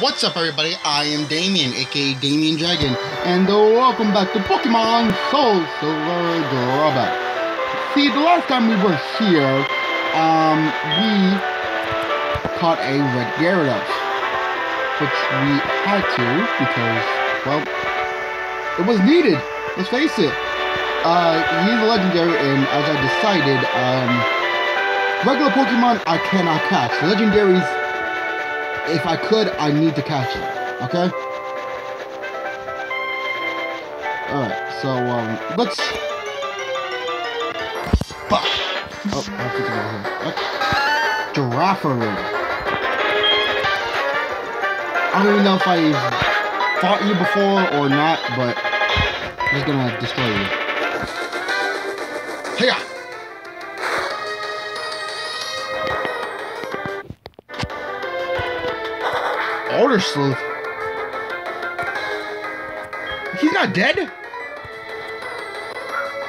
What's up, everybody? I am Damien, aka Damien Dragon, and uh, welcome back to Pokemon Soul Silver Drawback. See, the last time we were here, um, we caught a red Gyarados, which we had to because, well, it was needed. Let's face it. Uh, he's a legendary, and as I decided, um, regular Pokemon I cannot catch. Legendaries if I could, I need to catch it. Okay? Alright, so, um, let's... Oh, I have to go here. What? Girafaru. I don't even know if I fought you before or not, but I'm just gonna destroy you. Hiya! Order sleuth. He's not dead?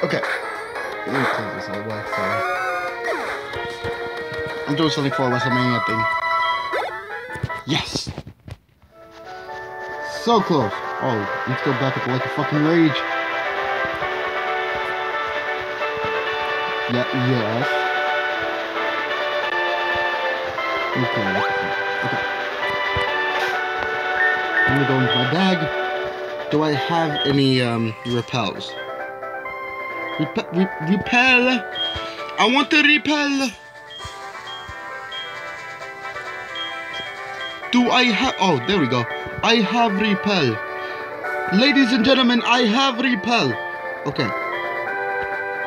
Okay. Let me clear this all away. Sorry. I'm doing something for a WrestleMania thing. Yes! So close. Oh, I'm still back at the like a fucking rage. Yeah, yes. Okay, me go into my bag. Do I have any um, repels? Rep re repel. I want to repel. Do I have? Oh, there we go. I have repel. Ladies and gentlemen, I have repel. Okay.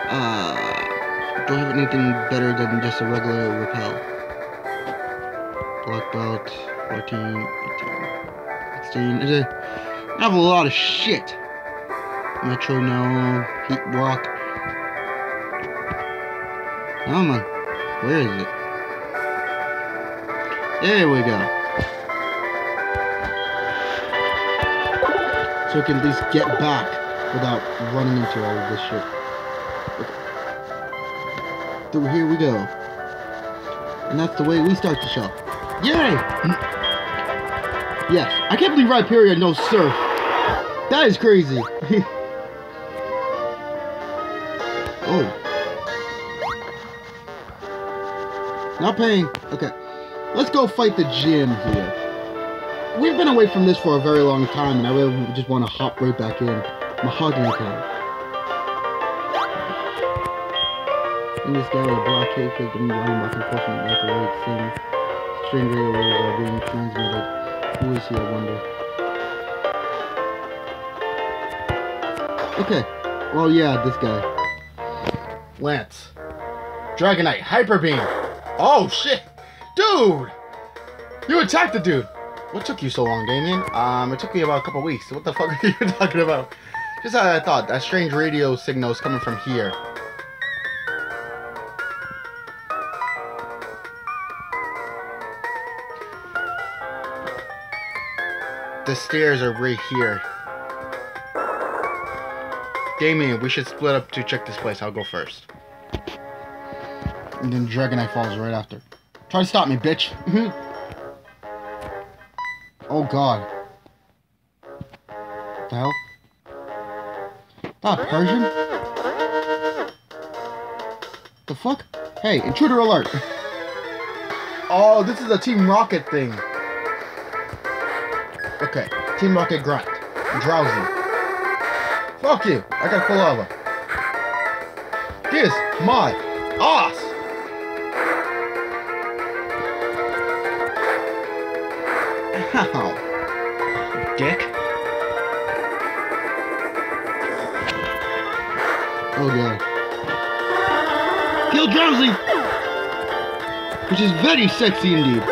Uh, do I have anything better than just a regular repel? Black belt, 14, 18. 16. Is it? I have a lot of shit. Metronome. Heat rock. Oh on. Where is it? There we go. So we can at least get back without running into all of this shit. Through here we go. And that's the way we start the show. Yay! Yes. I can't believe Rhyperior knows surf. That is crazy. oh. Not paying. Okay. Let's go fight the gym here. We've been away from this for a very long time, and I really just want to hop right back in. Mahogany Town. In this the the microwave things. Are being transmitted. Who is he, I wonder? Okay. Well, yeah, this guy. Lance. Dragonite. Hyper Beam. Oh, shit. Dude! You attacked the dude. What took you so long, Damien? Um, it took me about a couple weeks. What the fuck are you talking about? Just as I thought. That strange radio signal is coming from here. Stairs are right here. Damien, we should split up to check this place. I'll go first. And then Dragonite falls right after. Try to stop me, bitch. oh god. What the hell? Ah, Persian? The fuck? Hey, intruder alert! Oh, this is a Team Rocket thing. Okay, Team Rocket Grunt. Drowzee. Fuck you! I got full lava. Kiss my ass! Ow. Dick. Oh god. Kill Drowzee! Which is very sexy indeed.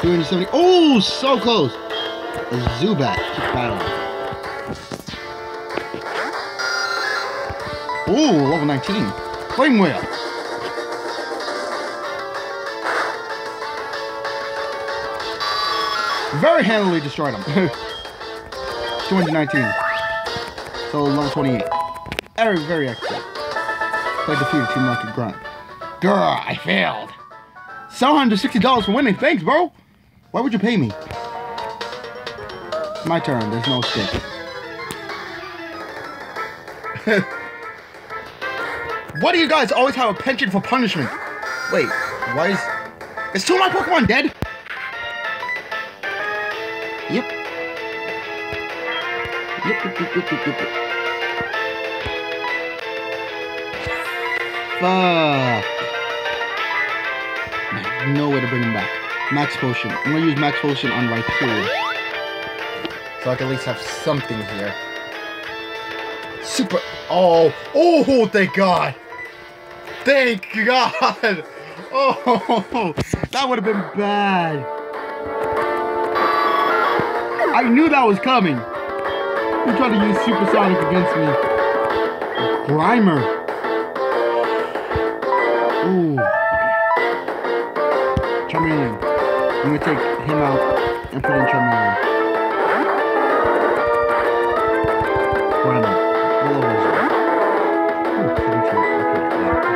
270. Oh, so close! Zubat. Battling. Ooh, level 19. Flame Wheel. Very handily destroyed him. 219. So level 28. Very, very excellent. Played defeated Team Rocket Grunt. Girl, I failed. $760 for winning. Thanks, bro. Why would you pay me? My turn. There's no stick. Why do you guys always have a penchant for punishment? Wait, why is... Is two of my Pokemon dead? Yep. Yep, yep, yep, yep, yep, yep. Fuck. Man, no way to bring him back. Max Potion. I'm gonna use Max Potion on Rhyperior. So I can at least have something here. Super. Oh, oh, thank God. Thank God. Oh, that would have been bad. I knew that was coming. You tried to use Supersonic against me. Grimer. Ooh. Charmeleon. I'm gonna take him out and put in Charmeleon.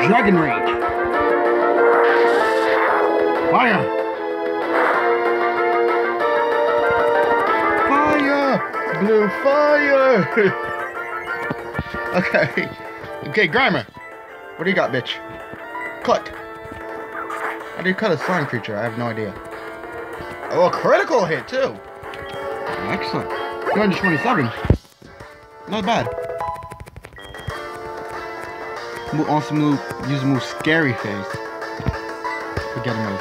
Dragon Rage. Fire! Fire! Blue fire! okay. Okay, Grimer. What do you got, bitch? Cut. How do you cut a slime creature? I have no idea. Oh, a critical hit, too. Excellent. 227. Not bad. Also move, use move Scary Face. Forget a move.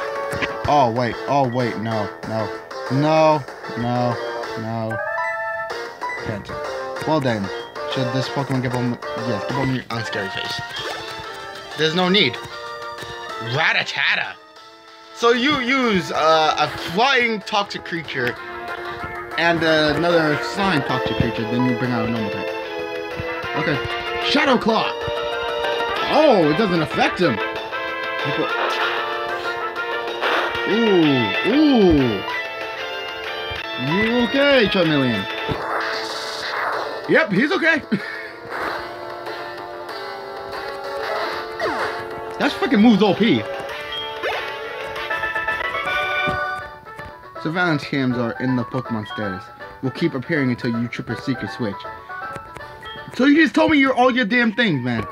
Oh, wait. Oh, wait. No. No. No. No. No. Can't. Well then. Should this Pokemon give him... Yes, give on Scary Face. There's no need. Rattata. So you use uh, a flying toxic creature and uh, another slime toxic creature, then you bring out a normal type. Okay. Shadow Claw. Oh, it doesn't affect him. Ooh, ooh. You okay, Charmeleon? Yep, he's okay. That's freaking moves OP. Surveillance cams are in the Pokemon status. Will keep appearing until you trip your secret switch. So you just told me you're all your damn things, man.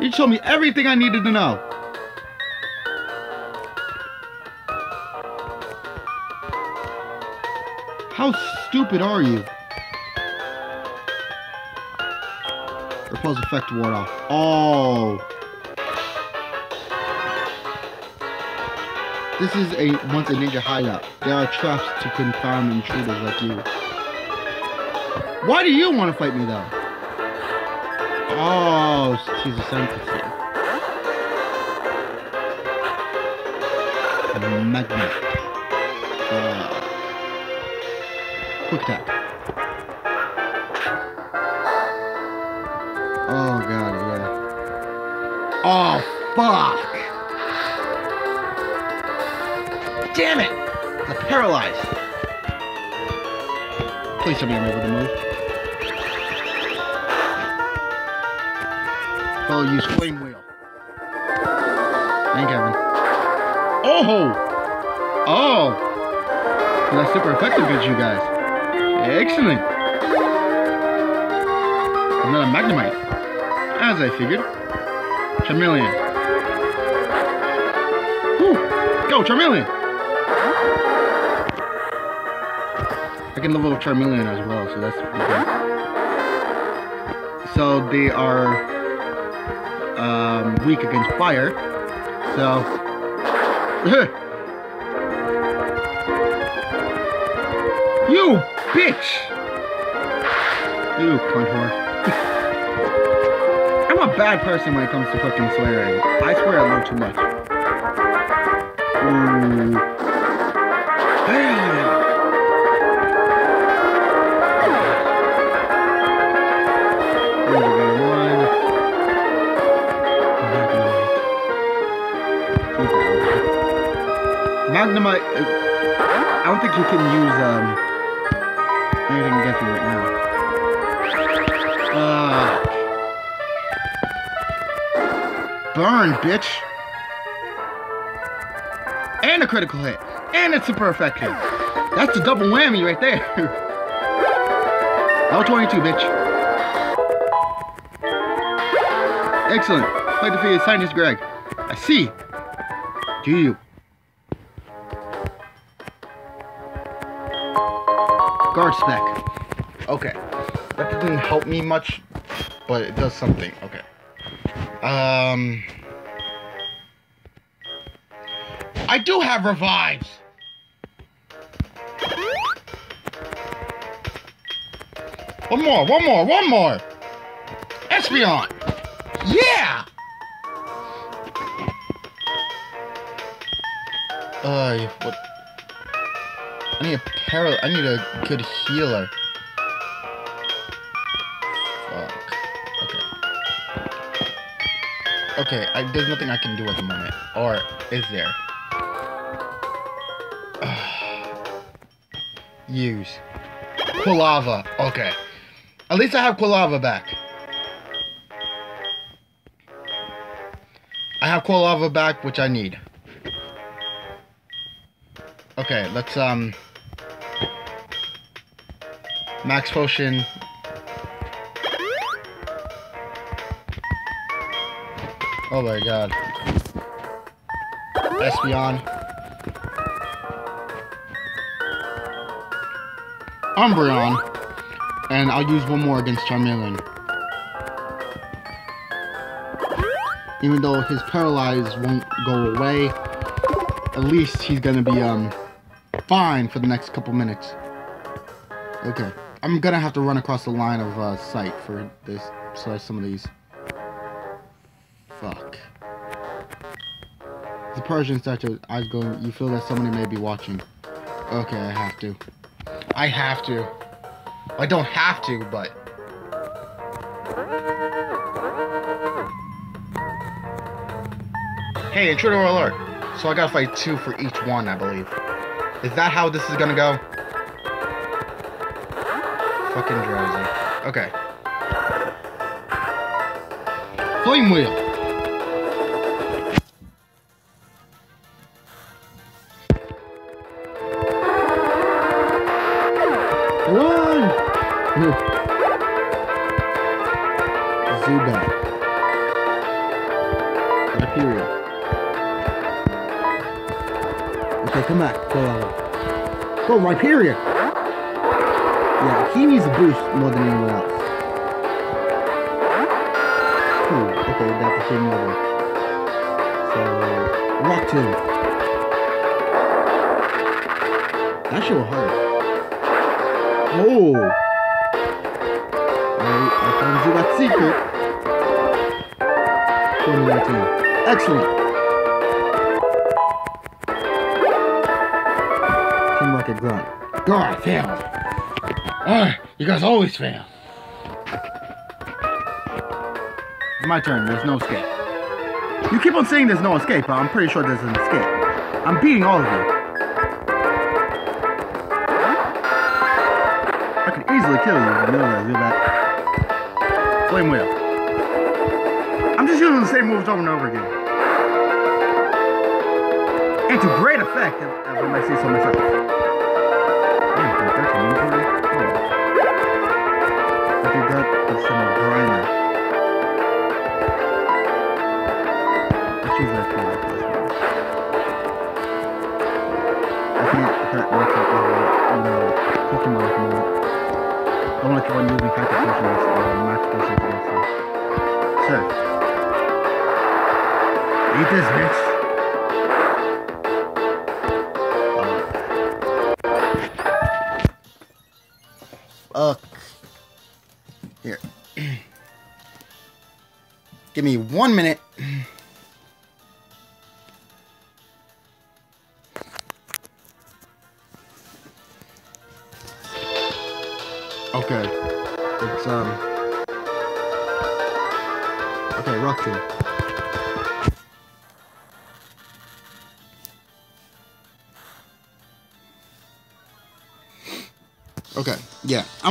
You told me everything I needed to know. How stupid are you? Repulse effect ward off. Oh. This is a once a ninja hideout. There are traps to confound intruders like you. Why do you want to fight me though? Oh, she's a sympathy. Magnet. Uh, quick tap. Oh god, yeah. Oh fuck! Damn it! I'm paralyzed. Please tell me I'm able to move. I'll use flame wheel. Thank heaven. Oh! Oh! That's super effective against you guys. Excellent. Another Magnemite. As I figured. Charmeleon. Whew. Go, Charmeleon! I can level up Charmeleon as well, so that's pretty good. So they are weak against fire. So. you bitch! You cunt whore. I'm a bad person when it comes to fucking swearing. I swear a little too much. Ooh. Magnemite. uh, I don't think you can use um anything against me right now. Uh, burn, bitch. and a critical hit, and it's super effective. That's a double whammy right there. L22, bitch. Excellent. Play defeated Scientist Greg. I see. Do you? Spec. Okay. That didn't help me much, but it does something. Okay. Um. I do have revives. One more, one more, one more. Espeon. Yeah. Uh, what? I need a para. I need a good healer. Fuck. Okay. Okay, I, there's nothing I can do at the moment. Or is there? Use. Quilava. Okay. At least I have Quilava back. I have Quilava back, which I need. Okay, let's, um... Max Potion. Oh my god. Espeon. Umbreon. And I'll use one more against Charmeleon. Even though his paralyze won't go away, at least he's gonna be um fine for the next couple minutes. Okay. I'm gonna have to run across the line of uh, sight for this, so some of these. Fuck. The Persian statue, eyes going, you feel that somebody may be watching. Okay, I have to. I have to. I don't have to, but... Hey, intruder alert! So I gotta fight two for each one, I believe. Is that how this is gonna go? Fucking Drowzee. Okay. Flame wheel. Run! Zubat. Rhyperior. Okay, come back. Go, go! Boost more than anyone else. Hmm, okay, that's the same level. So, Rock Tomb. That shit will hurt. Oh! I, I found you that secret. 2019. Excellent! Team Rocket Grunt. God, failed! Ah, you guys always fail. It's my turn. There's no escape. You keep on saying there's no escape, but I'm pretty sure there's an escape. I'm beating all of you. I could easily kill you if you know that. Do that. Flame wheel. I'm just using the same moves over and over again. And to great effect, if, if I might say so myself. Eat this, bitch. Uh, here. Give me one minute.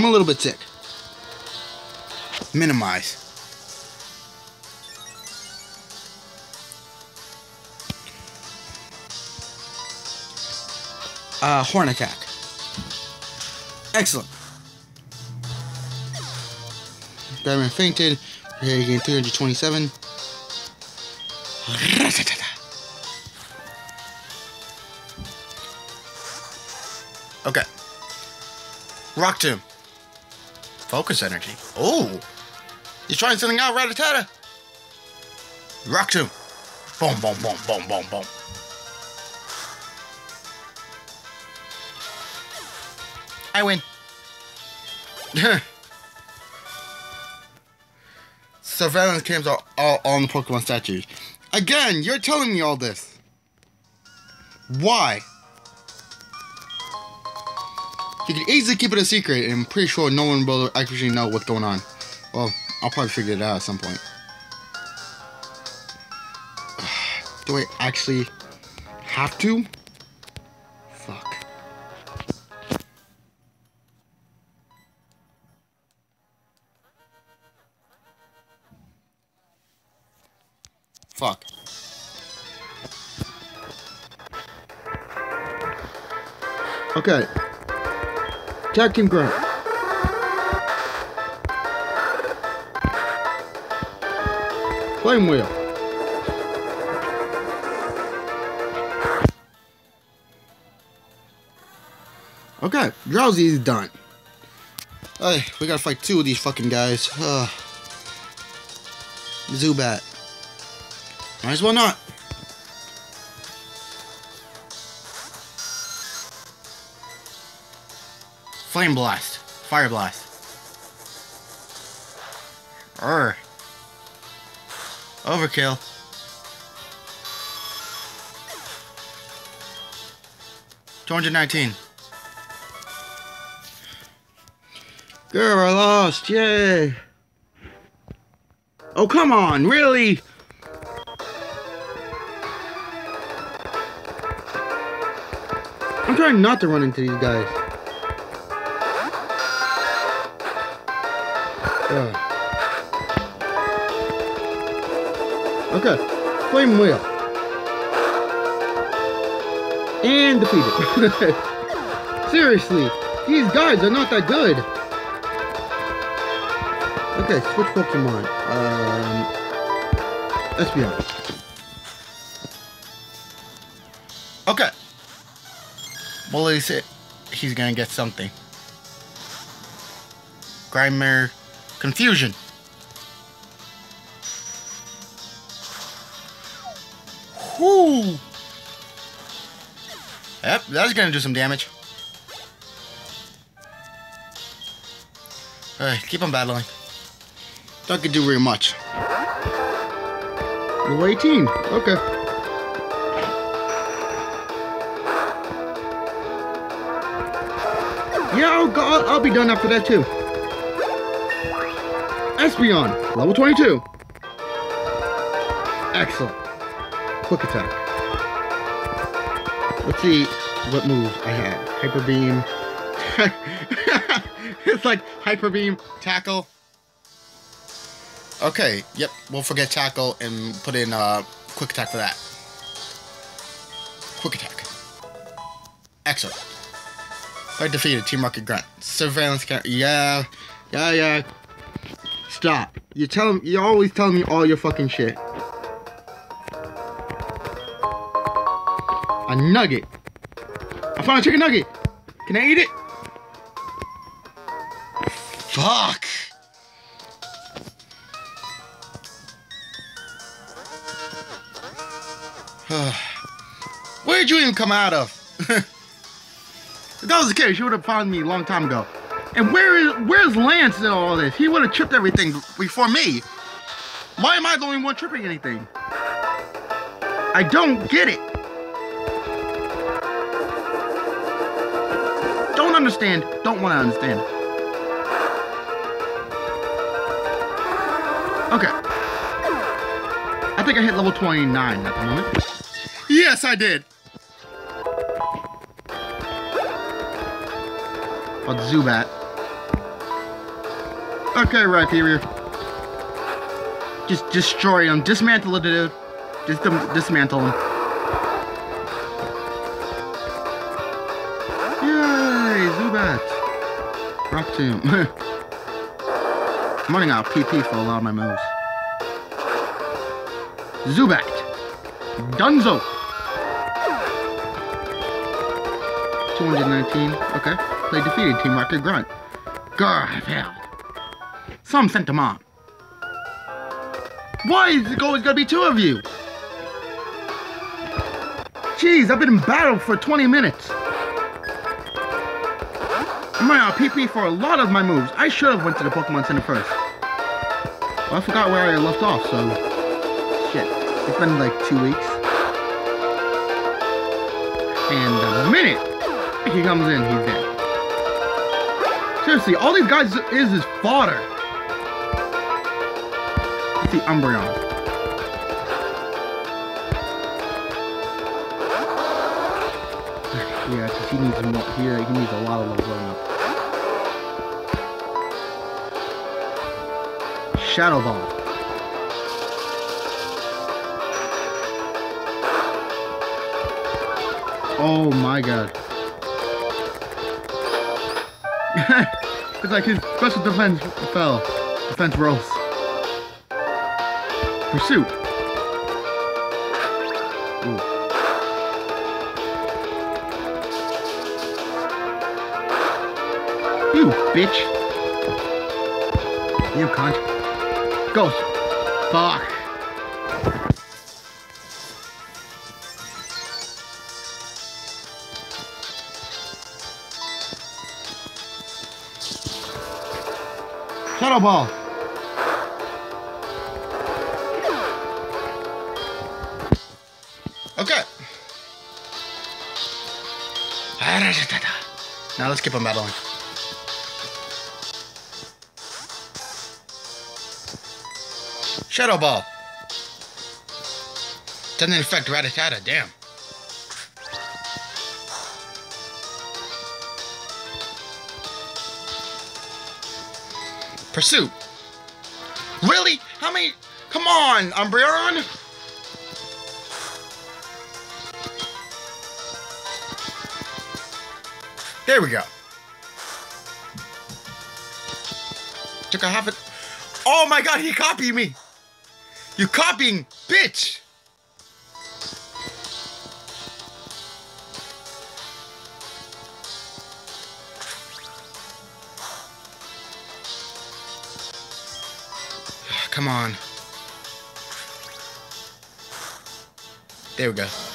I'm a little bit sick. Minimize. uh, Horn Attack. Excellent. Batman fainted. He gained 327. Okay. Rock Tomb. Focus energy. Oh! He's trying something out, Rattata! Rock Tomb. Boom, boom, boom, boom, boom, boom. I win. Surveillance cams are all on the Pokemon statues. Again, you're telling me all this. Why? You can easily keep it a secret, and I'm pretty sure no one will actually know what's going on. Well, I'll probably figure it out at some point. Do I actually have to? Fuck. Fuck. Okay. Tag Team Grunt. Flame Wheel. Okay, Drowzee is done. Hey, we gotta fight two of these fucking guys. Uh, Zubat. Might as well not. Flame Blast. Fire Blast. Urgh. Overkill. Two hundred nineteen. Girl, I lost. Yay. Oh, come on. Really? I'm trying not to run into these guys. Ugh. Okay. Flame Wheel. And defeated. Seriously. These guys are not that good. Okay, switch Pokemon. Um, Espeon. Okay. Well, at least he's gonna get something. Grimer Confusion. Whoo! Yep, that's gonna do some damage. Alright, keep on battling. That gonna do very much. Level 18. Okay. Yeah, I'll, go, I'll, I'll be done after that too. Espeon, level 22. Excellent. Quick attack. Let's see what moves I have. Hyper Beam. it's like Hyper Beam, Tackle. Okay, yep, we'll forget Tackle and put in uh, Quick Attack for that. Quick Attack. Excellent. I defeated Team Rocket Grunt. Surveillance camera. Yeah, yeah, yeah. Stop. You tell You're always telling me all your fucking shit. A nugget. I found a chicken nugget. Can I eat it? Fuck. Where'd you even come out of? if that was the case, you would have found me a long time ago. And where is where's Lance in all this? He would have tripped everything before me. Why am I the only one tripping anything? I don't get it. Don't understand. Don't want to understand. Okay. I think I hit level 29 at the moment. Yes, I did. Oh, Zubat. Okay, Rhyperior. Just destroy him. Dismantle it, dude. Just dismantle him. Yay, Zubat. Rock Tomb. I'm running out of PP for a lot of my moves. Zubat. Dunzo. 219. Okay. They defeated Team Rocket Grunt. Garfield. Some sent them on. Why is it always gonna be two of you? Jeez, I've been in battle for 20 minutes. I'm running out PP for a lot of my moves. I should have went to the Pokemon Center first. Well, I forgot where I left off, so... Shit. It's been like two weeks. And the minute he comes in, he's dead. Seriously, all these guys is is fodder. Let's Umbreon. Yeah, because he needs more here. He needs a lot of leveling up. Shadow Ball. Oh my god. it's like his special defense fell. Defense rose. Pursuit. Ooh. You bitch. You cunt. Ghost. Fuck. Shadow Ball. Let's keep on battling. Shadow Ball. Doesn't affect Rattata, damn. Pursuit. Really? How many? Come on, Umbreon. There we go. Took a half it. Oh my god, he copied me. You copying, bitch. Come on. There we go.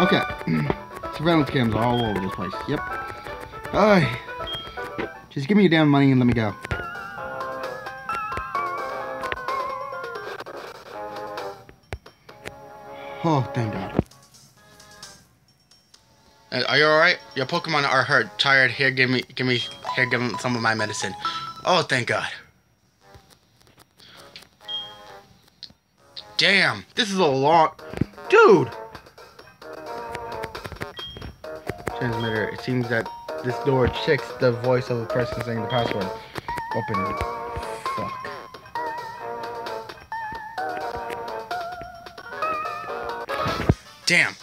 Okay. Surveillance cams are all over this place. Yep. Alright. Just give me your damn money and let me go. Oh, thank God. Uh, Are you alright? Your Pokemon are hurt, tired. Here, give me, give me, here, give them some of my medicine. Oh, thank God. Damn, this is a long, dude. Transmitter. It seems that this door checks the voice of the person saying the password. Open it. Fuck. Damn.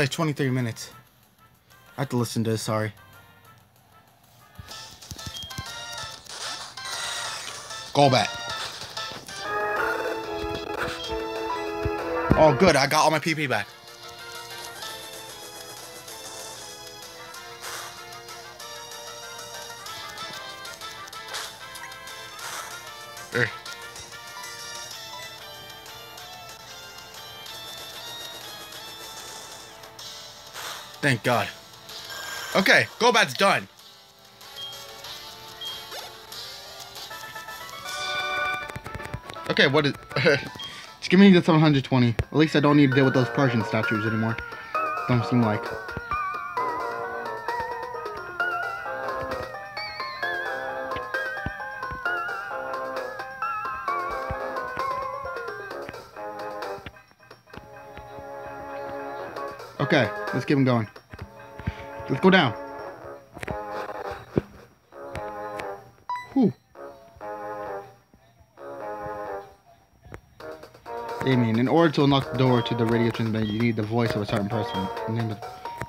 It's 23 minutes. I have to listen to this, sorry. Go back. Oh, good. I got all my PP back. Thank God. Okay, Golbat's done. Okay, what is... Just give me the 720. At least I don't need to deal with those Persian statues anymore. Don't seem like. Okay, let's keep him going. Let's go down. Damien, in order to unlock the door to the radio transmitter, you need the voice of a certain person. The name of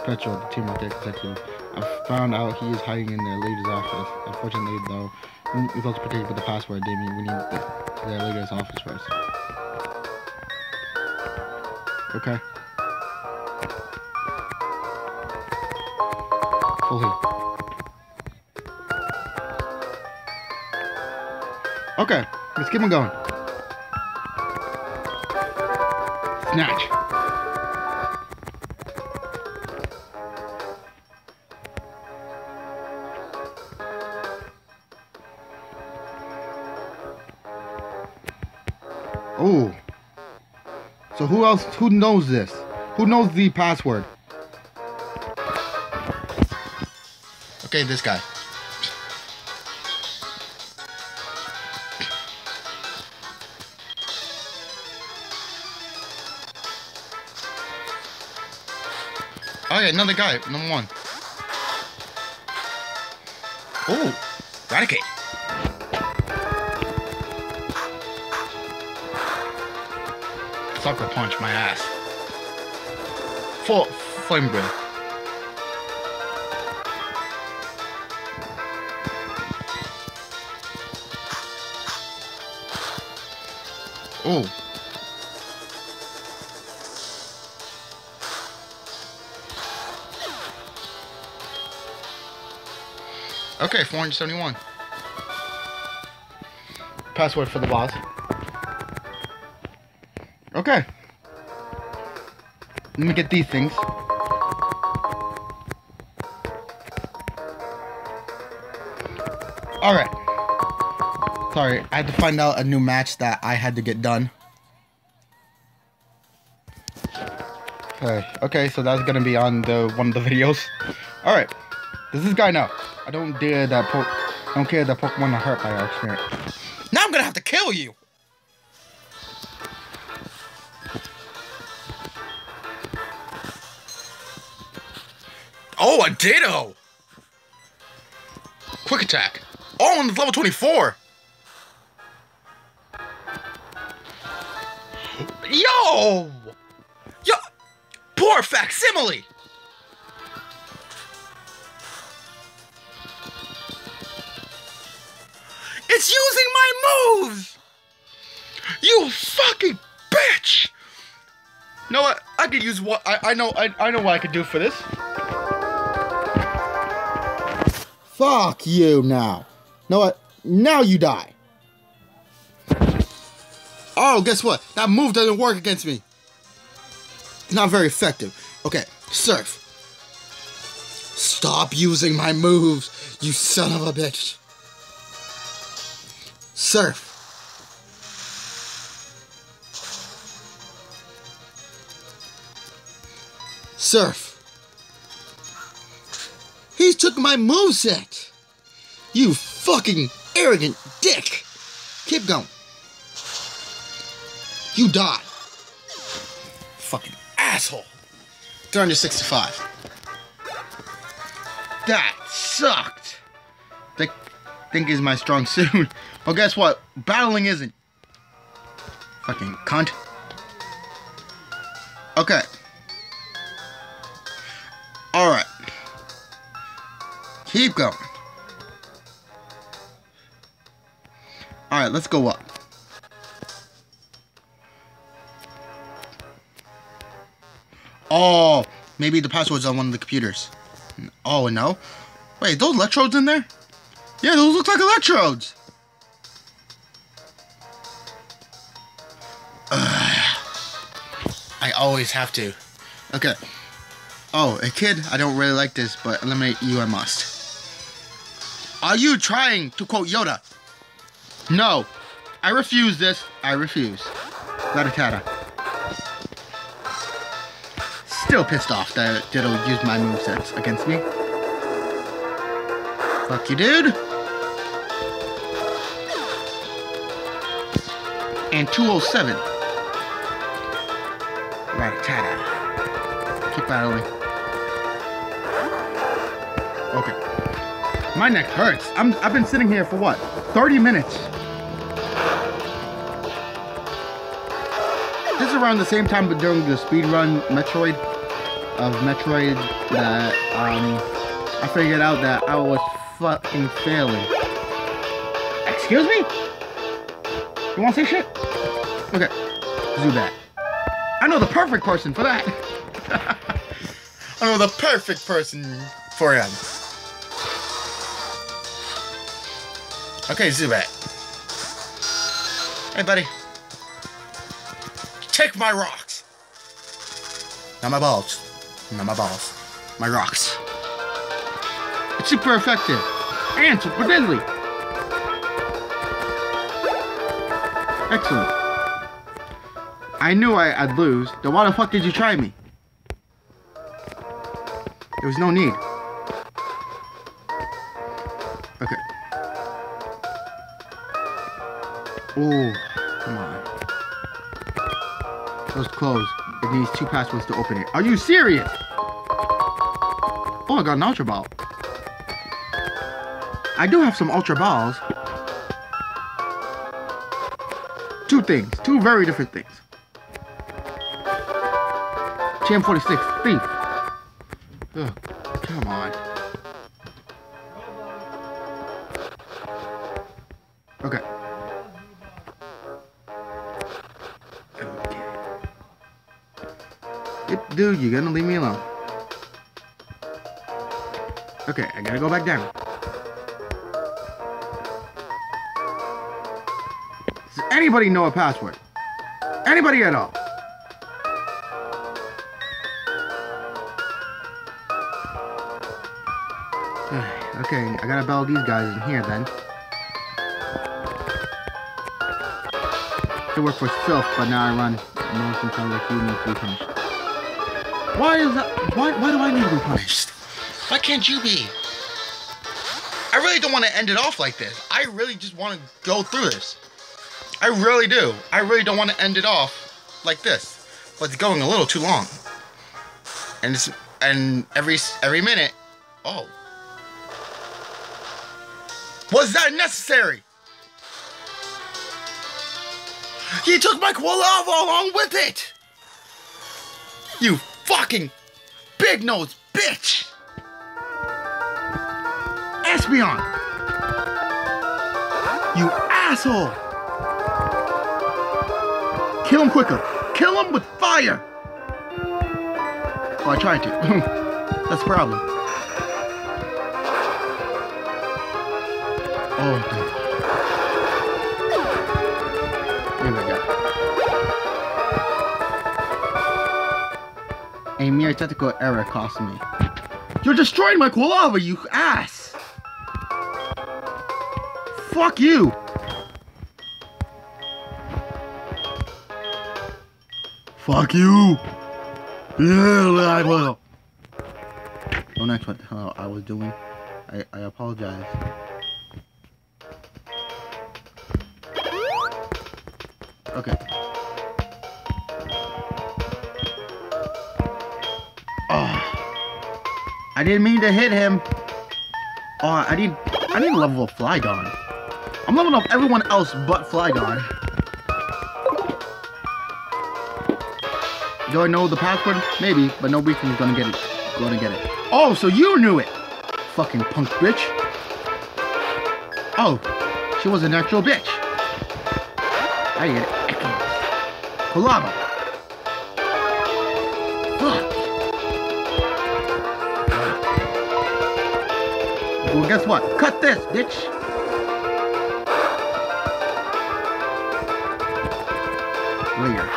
Petrel, the teamwork executive. I found out he is hiding in the leader's office. Unfortunately, though, we've also protected with the password, Damien. We need the, the leader's office first. Okay. Fully. Okay, let's keep on going. Snatch. Oh. So who else, who knows this? Who knows the password? Okay, this guy. Oh yeah, another guy, number one. Oh, Eradicate. Sucker punch my ass. Full flame. Oh. Okay, 471. Password for the boss. Okay. Let me get these things. Alright. Sorry, I had to find out a new match that I had to get done. Okay, okay, so that's gonna be on the one of the videos. Alright. Does this guy know? I don't dare that I don't care that Pokemon are hurt by our experience. Now I'm gonna have to kill you! Oh, a Ditto! Quick attack. Oh, and it's level 24! Yo! Yo! Poor facsimile! You fucking bitch! You know what? I could use what I, I know I, I know what I could do for this. Fuck you now. Know what? Now you die. Oh, guess what? That move doesn't work against me. Not very effective. Okay, surf. Stop using my moves, you son of a bitch. Surf. Surf. He took my moveset. You fucking arrogant dick. Keep going. You die. Fucking asshole. 365. That sucked. Think, think is my strong suit. well, guess what? Battling isn't. Fucking cunt. Okay. Alright. Keep going. Alright, let's go up. Oh, maybe the password's on one of the computers. Oh, no? Wait, those electrodes in there? Yeah, those look like electrodes. Always have to. Okay. Oh, a kid, I don't really like this, but eliminate you I must. Are you trying to quote Yoda? No. I refuse this. I refuse. Rattata. Still pissed off that Ditto used my movesets against me. Fuck you, dude. And 207. Rattata. Keep battling. Okay. My neck hurts. I'm, I've been sitting here for what? 30 minutes. This is around the same time but during the speedrun Metroid of Metroid that um I figured out that I was fucking failing. Excuse me? You wanna say shit? Okay. Zubat. I know the perfect person for that. I know the perfect person for him. Okay, Zubat. Hey, buddy. Take my rocks. Not my balls. Not my balls. My rocks. It's super effective. And super deadly. Excellent. I knew I, would lose. Then why the fuck did you try me? There was no need. Okay. Oh, come on. Those closed. It needs two passwords to open it. Are you serious? Oh, I got an Ultra Ball. I do have some Ultra Balls. Two things. Two very different things. TM46, Thief. Come on. Okay. Okay. Yep, dude, you're gonna leave me alone. Okay, I gotta go back down. Does anybody know a password? Anybody at all? Okay, I gotta battle these guys in here then. To work for self, but now I run motion sounds like you need to be punished. Why is that? Why, why do I need to be punished? Why can't you be? I really don't want to end it off like this. I really just want to go through this. I really do. I really don't want to end it off like this. But it's going a little too long. And it's and every every minute. Oh. Was that necessary? He took my Quilava along with it! You fucking big nose bitch! Espeon! You asshole! Kill him quicker! Kill him with fire! Oh, I tried to. That's the problem. Oh, God. Here we go. A mere technical error cost me. You're destroying my Quilava, you ass! Fuck you! Fuck you! Yeah, I will. Don't ask what the hell I was doing. I, I apologize. Okay. Oh. I didn't mean to hit him. Oh, I need I need a level of Flygon. I'm leveling up everyone else but Flygon. Do I know the password? Maybe, but no is gonna get it. Gonna get it. Oh, so you knew it! Fucking punk bitch. Oh, she was an actual bitch. I get it. Quilava. Fuck. Well, guess what? Cut this, bitch. Later.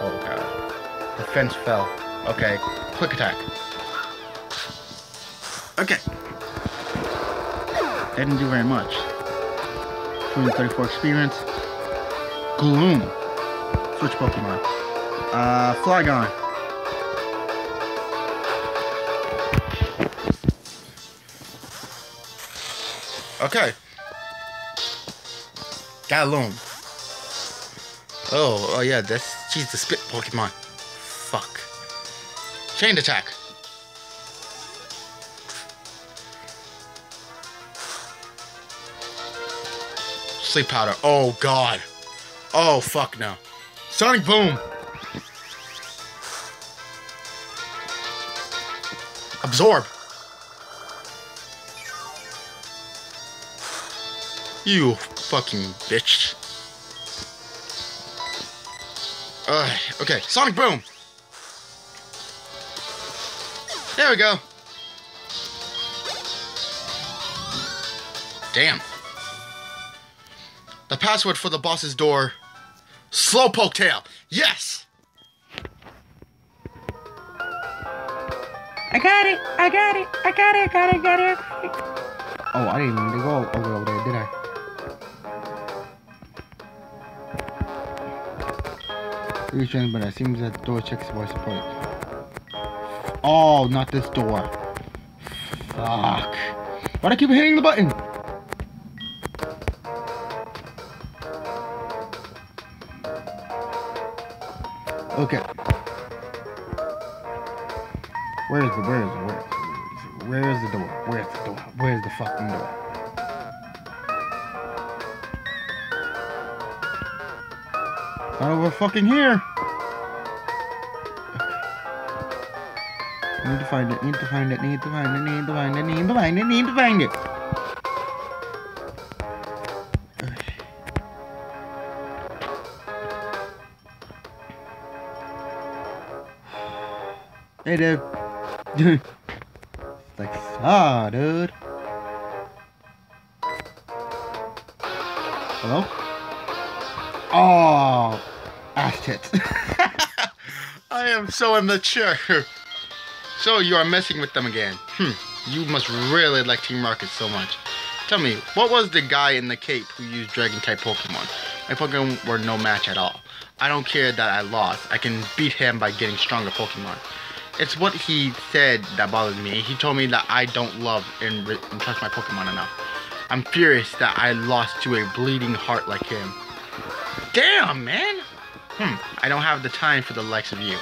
Oh, fence fell. Okay, quick attack. Okay. Didn't do very much. 234 experience. Gloom. Switch Pokemon. Uh, Flygon. Okay. Galoom. Oh, oh yeah, that's, she's the spit Pokemon. Fuck. Chain attack. Sleep powder. Oh god. Oh, fuck no. Sonic Boom. Absorb. You fucking bitch. Uh, okay, Sonic Boom. There we go. Damn. The password for the boss's door. Slowpoke tail. Yes! I got it! I got it! I got it! I got it! I got it! Oh, I didn't mean to go over, over there, did I? Reaching, but it seems that the door checks voice support. Oh, not this door. Fuck. Why do I keep hitting the button? Okay. Where is the where is the where is the, where is the door? Where's the door? Where's the fucking door? Oh, we're fucking here. Need to find it, need to find it, need to find it, need to find it, need to find it, need to find it. Hey, dude. Dude. like, ah, dude. Hello? Oh, ass tits. I am so immature. So you are messing with them again. Hmm. You must really like Team Rocket so much. Tell me, what was the guy in the cape who used Dragon type Pokemon? My Pokemon were no match at all. I don't care that I lost. I can beat him by getting stronger Pokemon. It's what he said that bothers me. He told me that I don't love and, and trust my Pokemon enough. I'm furious that I lost to a bleeding heart like him. Damn, man! Hmm, I don't have the time for the likes of you.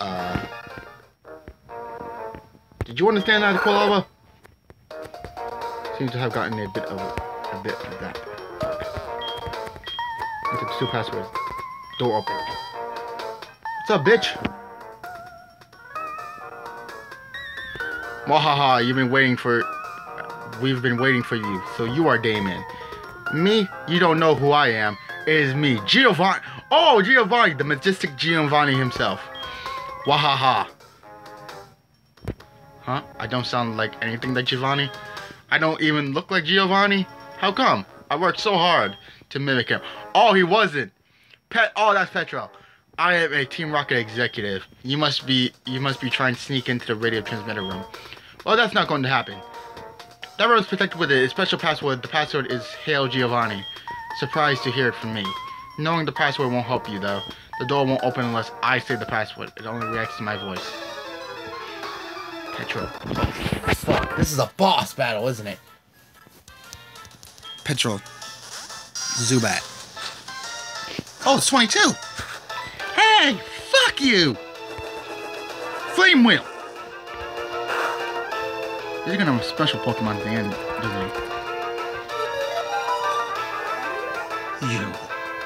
Uh... Did you understand that, Quilava? Seems to have gotten a bit of a bit of that. Two passwords. Door open. What's up, bitch? Wahaha, you've been waiting for... We've been waiting for you. So you are Damien. Me? You don't know who I am. It is me, Giovanni. Oh, Giovanni, the majestic Giovanni himself. Wahaha. Huh? I don't sound like anything like Giovanni. I don't even look like Giovanni. How come? I worked so hard to mimic him. Oh, he wasn't. Pet. Oh, that's Petrel. I am a Team Rocket executive. You must be. You must be trying to sneak into the radio transmitter room. Well, that's not going to happen. That room is protected with a special password. The password is Hail Giovanni. Surprised to hear it from me. Knowing the password won't help you though. The door won't open unless I say the password. It only reacts to my voice. Petrel. Fuck, this is a boss battle, isn't it? Petrel. Zubat. Oh, it's 22. Hey, fuck you. Flame Wheel. He's gonna have a special Pokemon at the end, doesn't he? You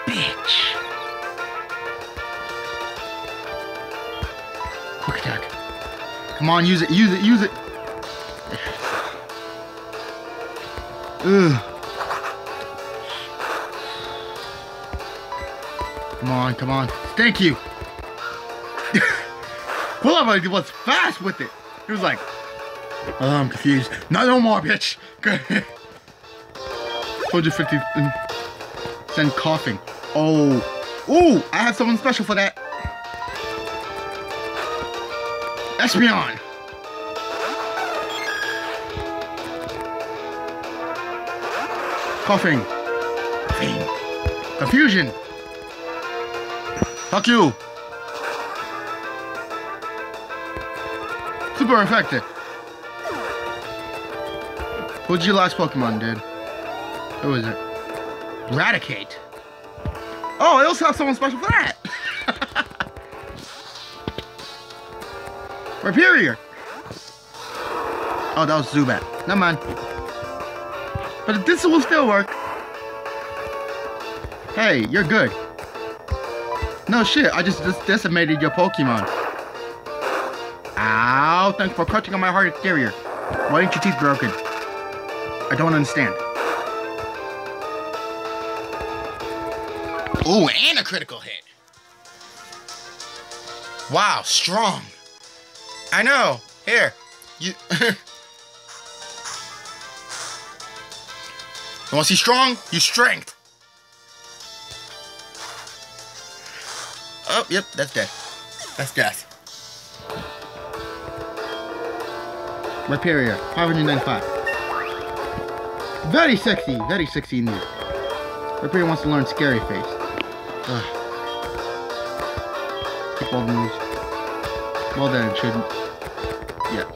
bitch. Quick attack. Come on, use it, use it, use it. Ugh. Come on, come on. Thank you. Quilava was fast with it. He was like, oh, I'm confused. No, no more, bitch. 250 send Koffing. Oh. Ooh, I have someone special for that. Espeon. Koffing. Confusion. Fuck you. Super effective. What's your last Pokemon, dude? Who is it? Eradicate. Oh, I also have someone special for that. Rhyperior. Oh, that was Zubat. Never mind. But this will still work. Hey, you're good. No shit, I just, just decimated your Pokemon. Ow, thanks for crushing on my hard exterior. Why ain't your teeth broken? I don't understand. Ooh, and a critical hit. Wow, strong. I know. Here, you. want to see strong? You strength. Yep, that's dead. That's death. Rhyperior, 595. Very sexy, very sexy indeed. Rhyperior wants to learn Scary Face. Ugh. Keep all the moves. Well then, it shouldn't. Yeah.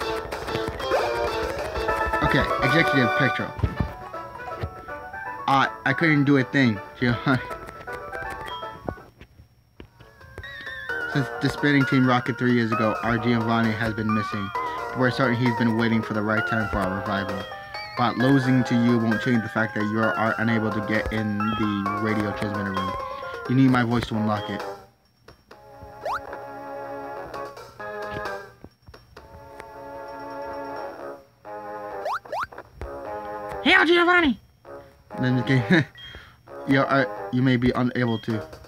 Okay, Executive Petrel. Uh, I couldn't do a thing. Since disbanding Team Rocket three years ago, our Giovanni has been missing. We're certain he's been waiting for the right time for our revival. But losing to you won't change the fact that you are unable to get in the radio transmitter room. You need my voice to unlock it. Hail, Giovanni! Then you can, you, are, you may be unable to.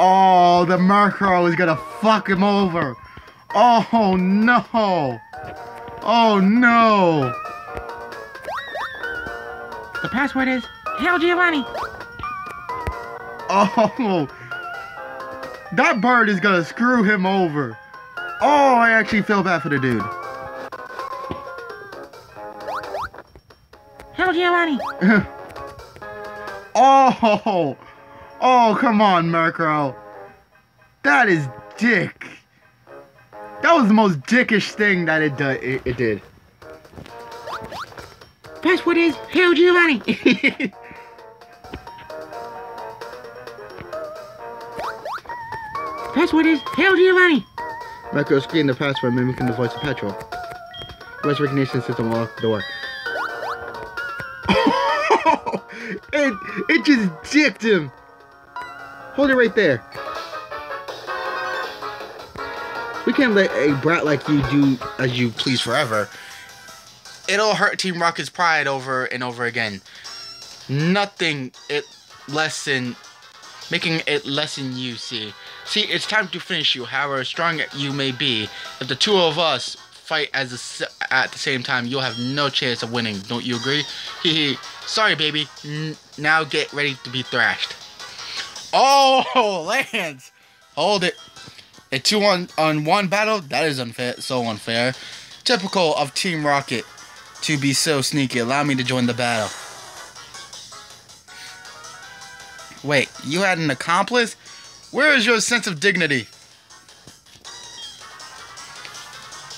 Oh, the Murkrow is gonna fuck him over. Oh no! Oh no! The password is Hail Giovanni. Oh, that bird is gonna screw him over. Oh, I actually feel bad for the dude. Hail Giovanni. oh, oh, come on, Murkrow. That is dick. That was the most dickish thing that it, do, it, it did. Password is Hail Giovanni. Password is Hail Giovanni. Murkrow screened the password mimicking the voice of Petrel. Voice recognition system will lock the door. it, it just dicked him. Hold it right there. We can't let a brat like you do As you please forever. It'll hurt Team Rocket's pride over and over again. Nothing it lessen, making it lessen you. See, see, it's time to finish you. However strong you may be, if the two of us fight as a at the same time, you'll have no chance of winning. Don't you agree? Hee hee. Sorry, baby. N now get ready to be thrashed. Oh, Lance! Hold it. A two on on one battle? That is unfair. So unfair. Typical of Team Rocket to be so sneaky. Allow me to join the battle. Wait, you had an accomplice? Where is your sense of dignity?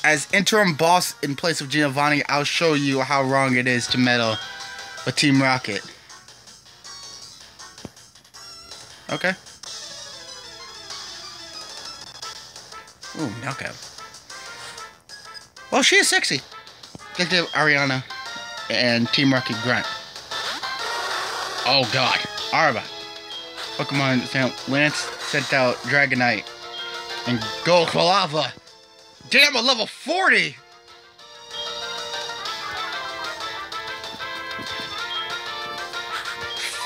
As interim boss in place of Giovanni, I'll show you how wrong it is to meddle with Team Rocket. Okay. Ooh, knockout. Well, she is sexy. Detective Ariana and Team Rocket Grunt. Oh god. Arba. Pokemon Sam Lance sent out Dragonite and Gold Quilava. Damn, a level 40!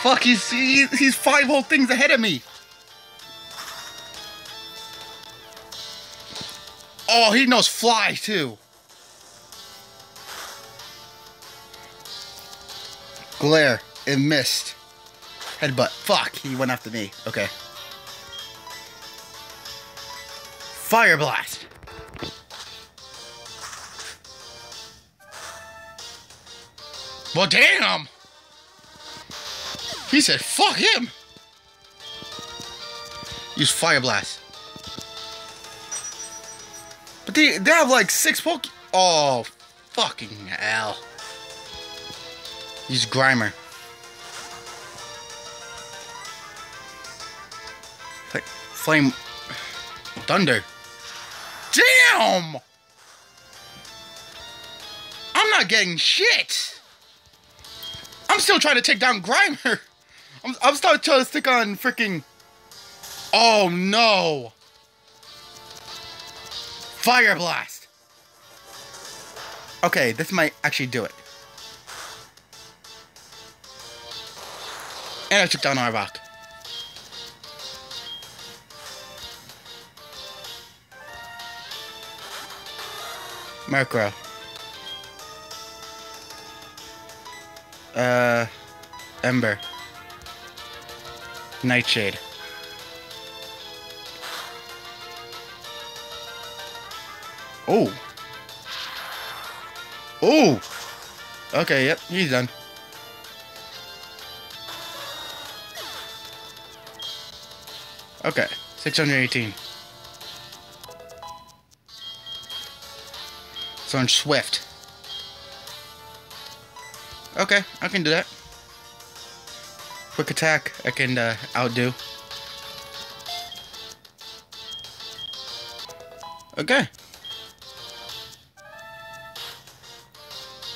Fuck, he's, he, he's five whole things ahead of me. Oh, he knows fly too. Glare. It missed. Headbutt. Fuck, he went after me. Okay. Fire blast. Well, damn. He said, fuck him. Use fire blast. But they, they have like six poke. Oh, fucking hell. Use Grimer. Like, flame. Thunder. Damn! Damn! I'm not getting shit. I'm still trying to take down Grimer. I'm, I'm still trying to stick on freaking. Oh no! Fire Blast! Okay, this might actually do it. And I took down Arbok. Murkrow. Uh, Ember. Nightshade. Oh. Oh. Okay, yep, he's done. Okay, 618. So on Swift. Okay, I can do that. Quick attack, I can uh, outdo. Okay.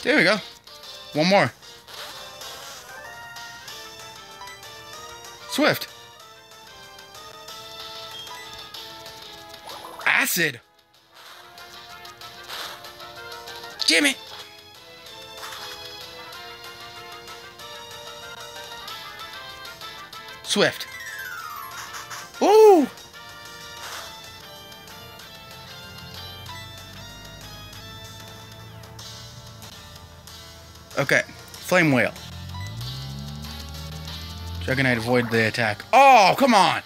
There we go. One more. Swift. Acid. Jimmy. Swift. Ooh. Okay, Flame Wheel. Dragonite avoid the attack. Oh, come on!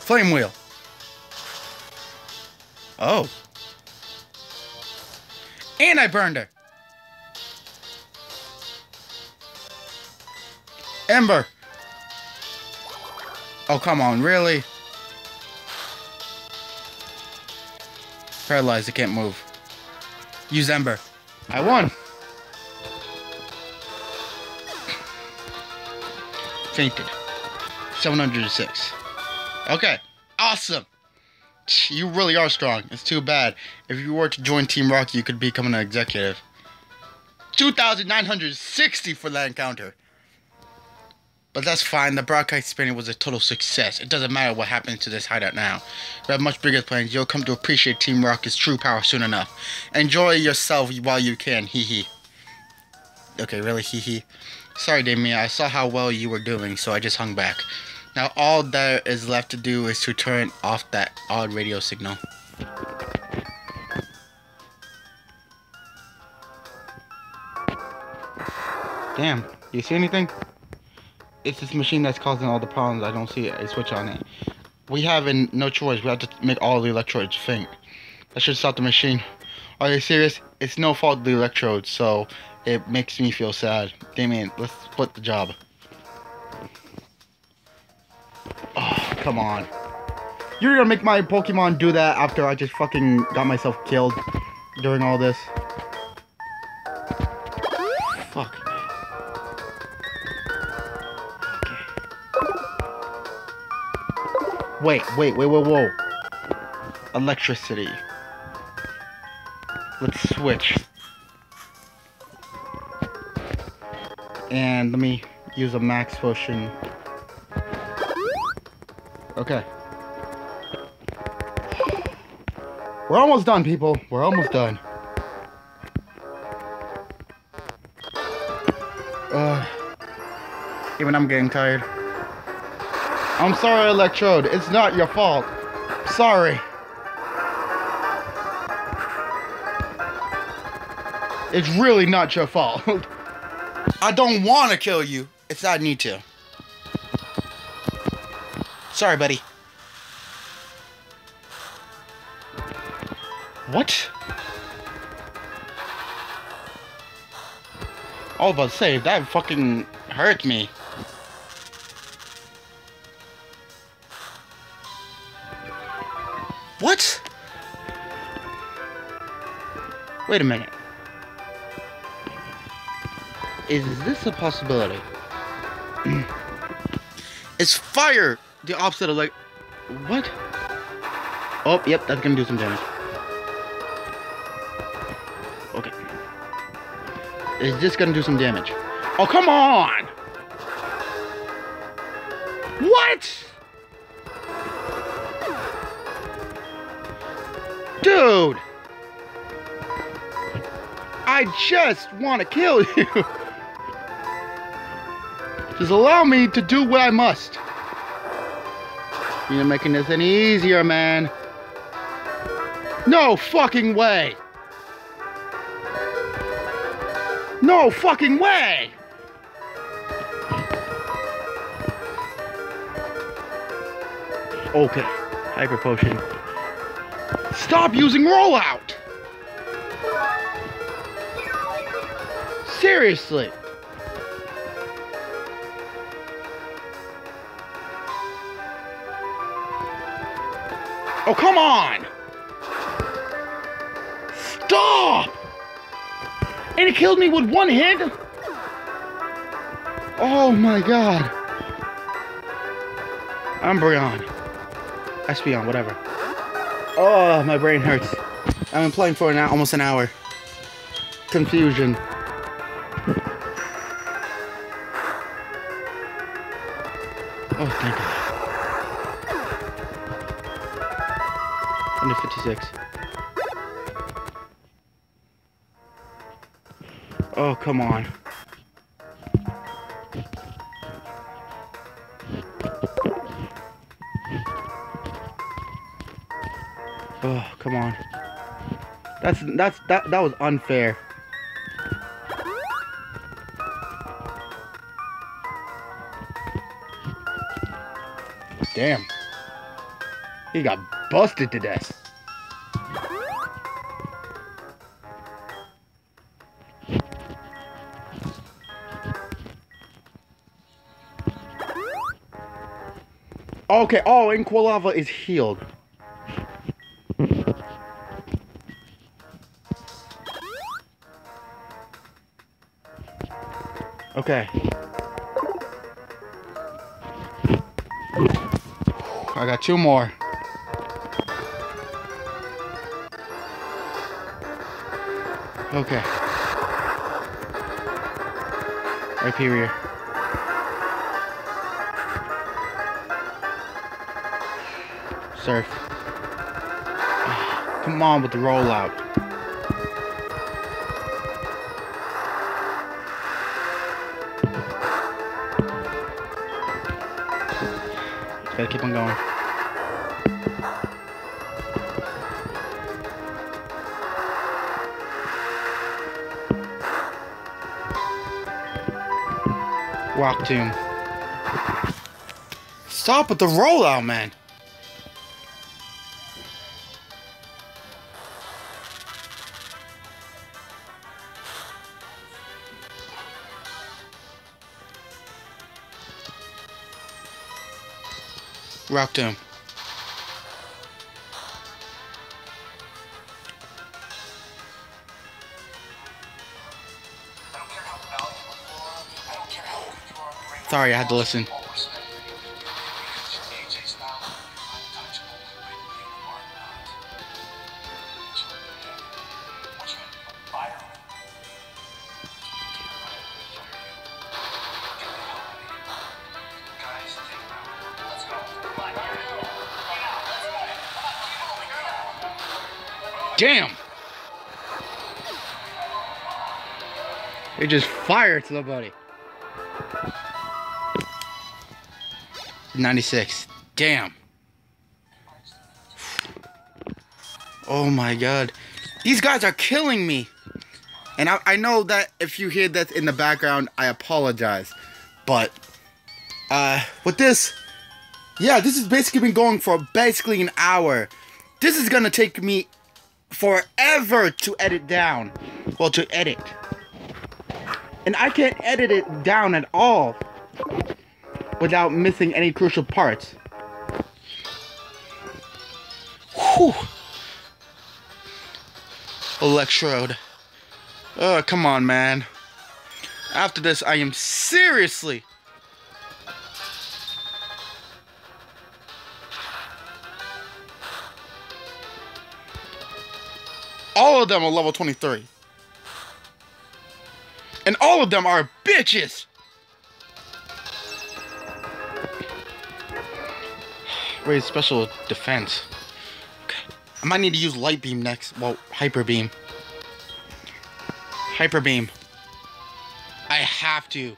Flame Wheel. Oh. And I burned her. Ember. Oh, come on, really? Paralyzed, I can't move. Use Ember. I won. Fainted. 706. Okay. Awesome. You really are strong. It's too bad. If you were to join Team Rocket, you could become an executive. 2,960 for that encounter. But that's fine. The broadcast spinning was a total success. It doesn't matter what happens to this hideout now. We have much bigger plans. You'll come to appreciate Team Rocket's true power soon enough. Enjoy yourself while you can. Hee hee. Okay, really? Hee hee. Sorry, Damien. I saw how well you were doing, so I just hung back. Now all there is left to do is to turn off that odd radio signal. Damn, you see anything? It's this machine that's causing all the problems. I don't see a switch on it. We have an, no choice. We have to make all the electrodes faint. That should stop the machine. Are you serious? It's no fault of the electrodes, so it makes me feel sad. Damien, let's split the job. Oh, come on. You're gonna make my Pokemon do that after I just fucking got myself killed during all this. Wait, wait, wait, whoa, whoa. Electricity. Let's switch. And let me use a max potion. Okay. We're almost done, people. We're almost done. Uh, even I'm getting tired. I'm sorry, Electrode. It's not your fault. Sorry. It's really not your fault. I don't want to kill you. It's I need to. Sorry, buddy. What? About to say, that fucking hurt me. Wait a minute. Is this a possibility? Is fire the opposite of like, what? Oh, yep, that's gonna do some damage. Okay. Is this gonna do some damage? Oh, come on! Just want to kill you. Just allow me to do what I must. You're making this any easier, man. No fucking way. No fucking way. Okay, hyper potion. Stop using rollout. Seriously. Oh, come on! Stop! And it killed me with one hit? Oh my god. I'm Umbreon. Espeon, whatever. Oh, my brain hurts. I've been playing for an, almost an hour. Confusion. 56. Oh, come on. Oh, come on. That's that's that that was unfair. Damn. He got busted to death. Okay, oh, and Quilava is healed. Okay. I got two more. Okay. Rhyperior. Surf. Come on with the rollout. Gotta keep on going. Rock Tomb. Stop with the rollout, man. Rock Tomb. Sorry, I had to listen. Damn! They just fired somebody. 96. Damn. Oh my god. These guys are killing me. And I, I know that if you hear that in the background, I apologize. But, uh, with this, yeah, this has basically been going for basically an hour. This is gonna take me forever to edit down. Well, to edit. And I can't edit it down at all without missing any crucial parts. Whew. Electrode. Oh, come on, man. After this, I am seriously All of them are level 23. And all of them are bitches. Raise special defense. Okay. I might need to use light beam next. Well, hyper beam. Hyper beam. I have to.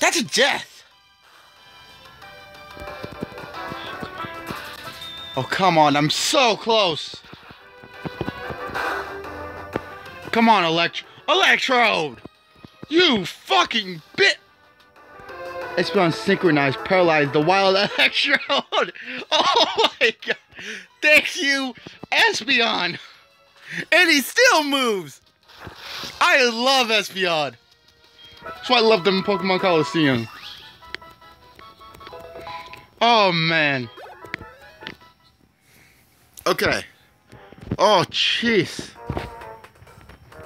That's a death. Oh, come on. I'm so close. Come on, Elect Electrode! You fucking bit! Espeon synchronized, paralyzed the wild Electrode! Oh my god! Thank you, Espeon! And he still moves! I love Espeon! That's why I love them in Pokemon Colosseum. Oh man. Okay. Oh jeez.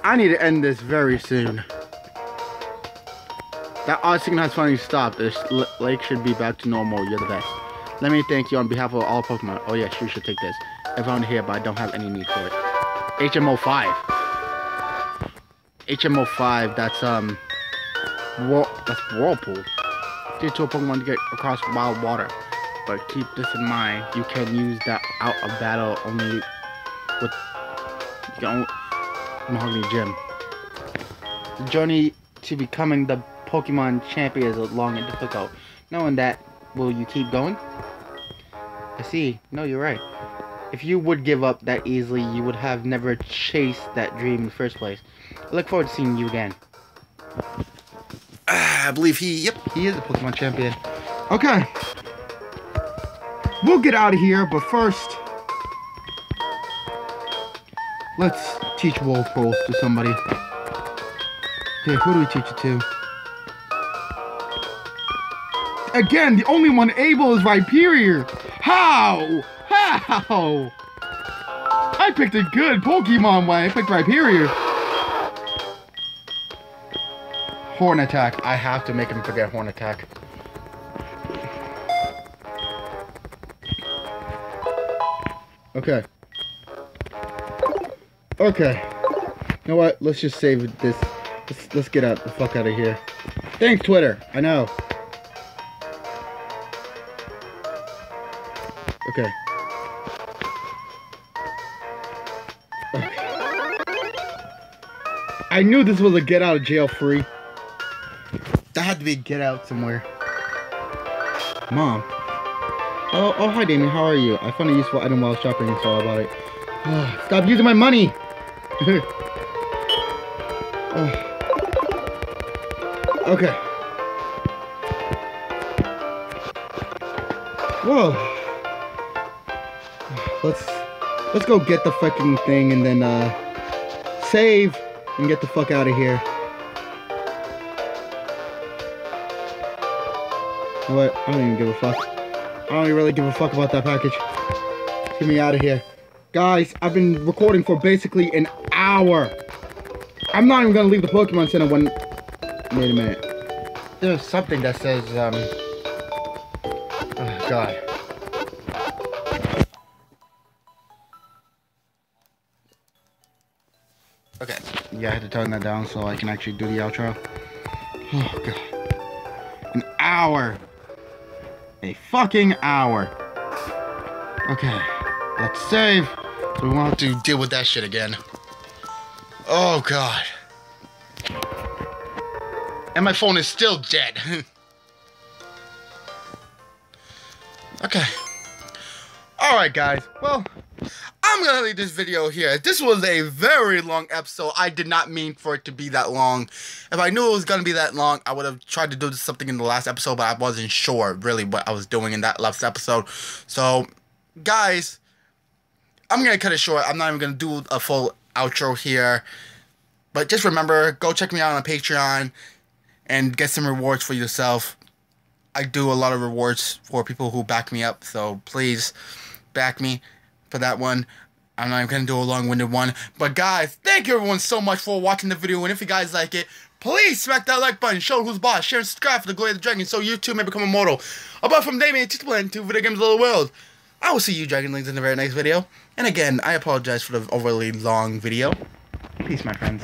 I need to end this very soon. That signal has finally stopped. This lake should be back to normal. You're the best. Let me thank you on behalf of all Pokemon. Oh yes, you should take this. I it here, but I don't have any need for it. HMO 5. HMO 5, that's um that's Whirlpool. Get to a Pokemon to get across wild water. But keep this in mind, you can use that out of battle only with you can Mahogany Gym. The journey to becoming the Pokemon champion is a long and difficult. Knowing that, will you keep going? I see. No, you're right. If you would give up that easily, you would have never chased that dream in the first place. I look forward to seeing you again. Ah, I believe he, yep. He is a Pokemon champion. Okay. We'll get out of here, but first, let's teach wolf rolls to somebody. Okay, who do we teach it to? Again, the only one able is Rhyperior. How? How? I picked a good Pokemon when I picked Rhyperior. Horn attack. I have to make him forget horn attack. Okay. Okay. You know what? Let's just save this. Let's, let's get out the fuck out of here. Thanks, Twitter. I know. Okay. I knew this was a get out of jail free. That had to be a get out somewhere. Mom. Oh, oh, hi, Damien. How are you? I found a useful item while shopping and saw about it. Oh, stop using my money! oh. Okay. Whoa. Let's let's go get the fucking thing and then uh save and get the fuck out of here. What? I don't even give a fuck. I don't really give a fuck about that package. Get me out of here. Guys, I've been recording for basically an hour. I'm not even gonna leave the Pokemon Center when... Wait a minute. There's something that says, um... Oh, God. Okay. Yeah, I had to turn that down so I can actually do the outro. Oh, God. An hour. A fucking hour. Okay. Let's save. We won't have to deal with that shit again. Oh, God. And my phone is still dead. okay. Alright, guys. Well, I'm gonna leave this video here. This was a very long episode. I did not mean for it to be that long. If I knew it was gonna be that long, I would have tried to do something in the last episode, but I wasn't sure really what I was doing in that last episode. So, guys, I'm gonna cut it short. I'm not even gonna do a full outro here. But just remember, go check me out on Patreon and get some rewards for yourself. I do a lot of rewards for people who back me up, so please back me for that one. I'm not even gonna do a long-winded one. But guys, thank you everyone so much for watching the video. And if you guys like it, please smack that like button, show who's boss, share and subscribe for the Glory of the Dragon so you too may become immortal. Apart from Damien, Tito Plan, two video games of the world. I will see you Dragonlings in the very next video. And again, I apologize for the overly long video. Peace, my friends.